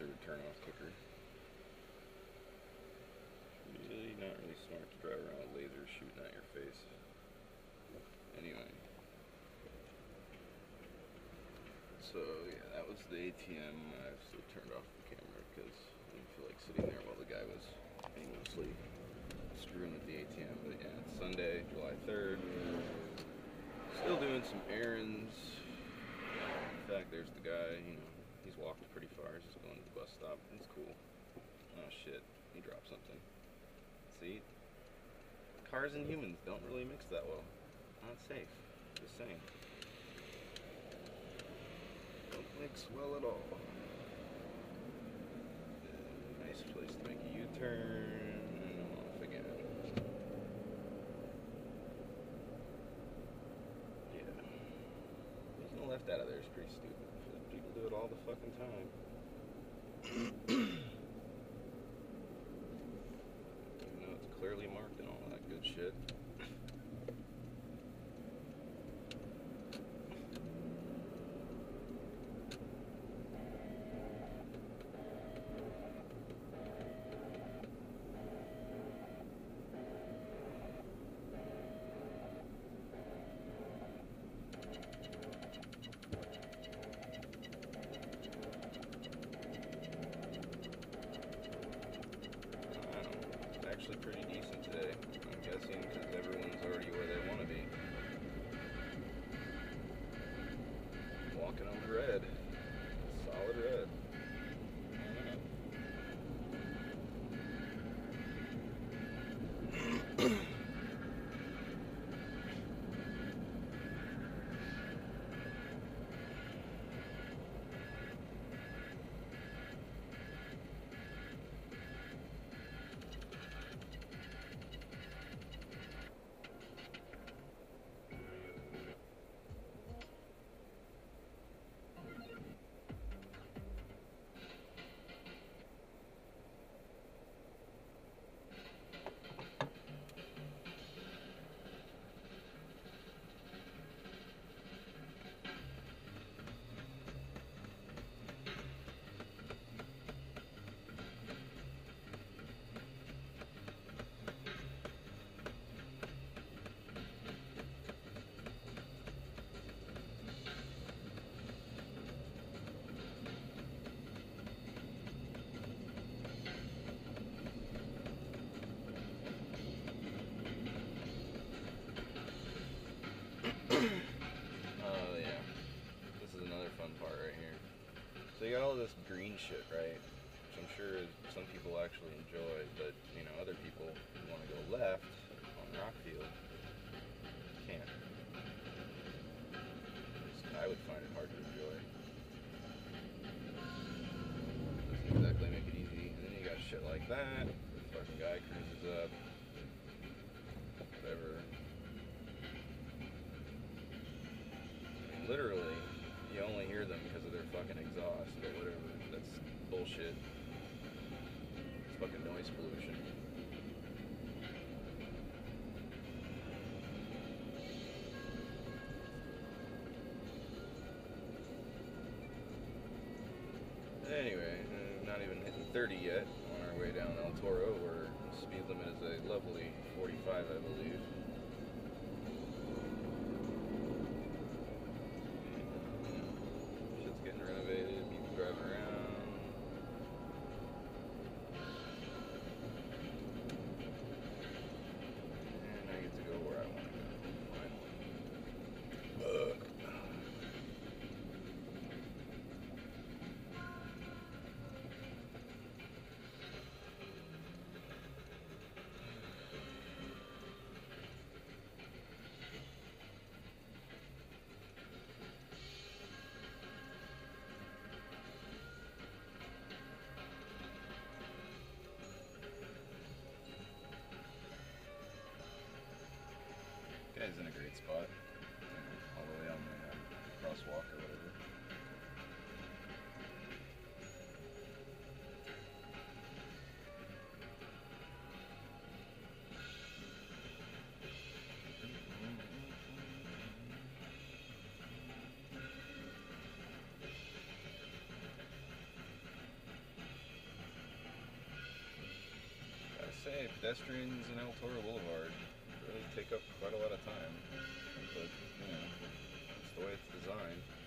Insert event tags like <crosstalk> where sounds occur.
laser turn off quicker. Really not really smart to drive around with lasers shooting at your face. Anyway. So yeah, that was the ATM. I still turned off the camera because I didn't feel like sitting there while the guy was aimlessly screwing with the ATM. But yeah, it's Sunday, July 3rd. Still doing some errands. In fact, there's the guy, you know, walking pretty far. Just going to the bus stop. It's cool. Oh shit, he dropped something. See? Cars and humans don't really mix that well. Not safe. Just saying. Don't mix well at all. Uh, nice place to make a U-turn. Off again. Yeah. Leaving the left out of there is pretty stupid. Do it all the fucking time. <clears throat> Even though it's clearly marked and all that good shit. You got all this green shit, right? Which I'm sure some people actually enjoy, but you know, other people who want to go left on Rockfield can't. I would find it hard to enjoy. Doesn't exactly make it easy. And then you got shit like that. The fucking guy cruises up. Whatever. literally, you only hear them because of their fucking exhaust, bullshit. It's fucking noise pollution. Anyway, uh, not even hitting 30 yet on our way down El Toro, where speed limit is a lovely 45, I believe. spot all the way on the uh, crosswalk or whatever. say, pedestrians in El Toro Boulevard really take up quite a lot of time. But, you know, it's the way it's designed.